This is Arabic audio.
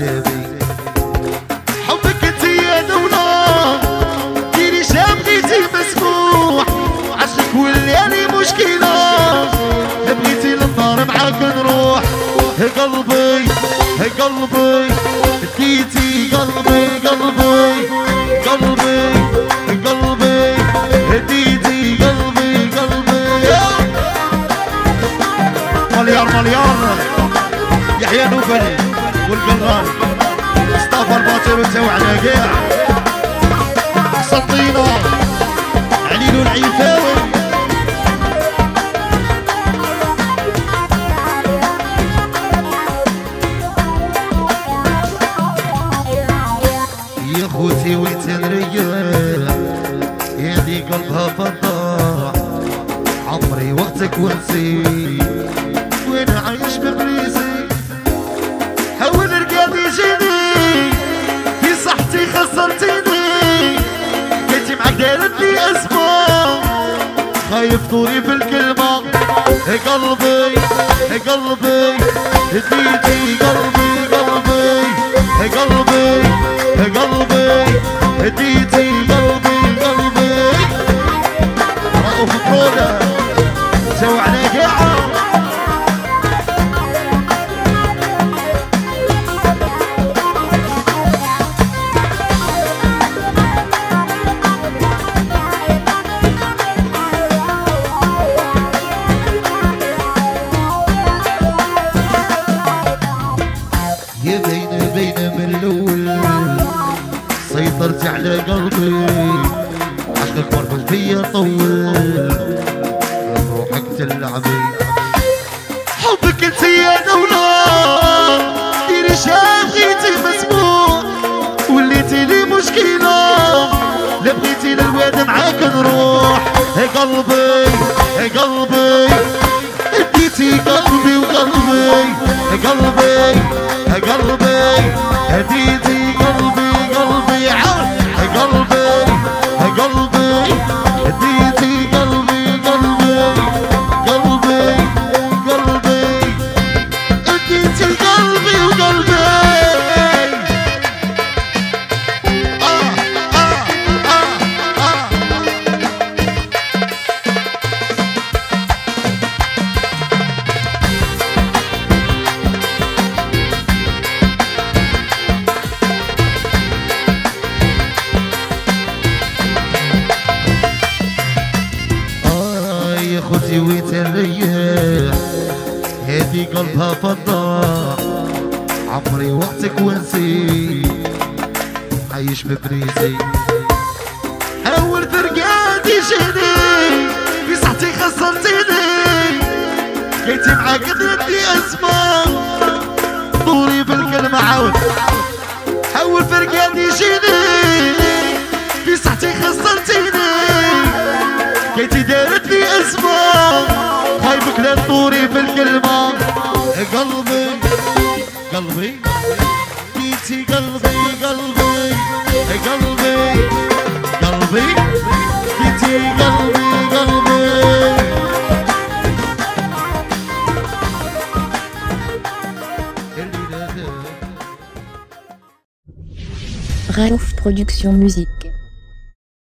حسابي حبك انت يا دولة ديري شامتي مسموح عشقك ولياني مشكلة بغيتي للنار معاك نروح قلبي قلبي اديتي قلبي قلبي قلبي قلبي اديتي قلبي قلبي مليار مليار يحيى نوفل والقران مصطفى الباطل وتوعنا كاع سطينا. عليلو العيفاوي يا خوتي وانت نريح يا دي قلبها فضاح عمري وقتك ونسيت. لي اسماء خايف طولي يا قلبي قلبي قلبي قلبي. على قلبي عشقك برضو فيا طول روحك تلعبي حبك انت يا دولة ديري شافيتي مسموع وليتي لي مشكلة لا بغيتي للواد معاك نروح يا قلبي يا قلبي اديتي قلبي وقلبي يا قلبي يا قلبي هديتي تريح هادي قلبها فضاح عمري وقتك ونسيت عايش ببريزي. حاول ترقادي جيني في صحتي خسرتيني. جيتي معاك درتي أسماء. طولي في الكلمة عاود. حاول فرقادي جيني خايفك لا تطوري في الكلمة يا قلبي قلبي جيتي قلبي قلبي. يا قلبي قلبي جيتي قلبي قلبي. Raouf Production Musique.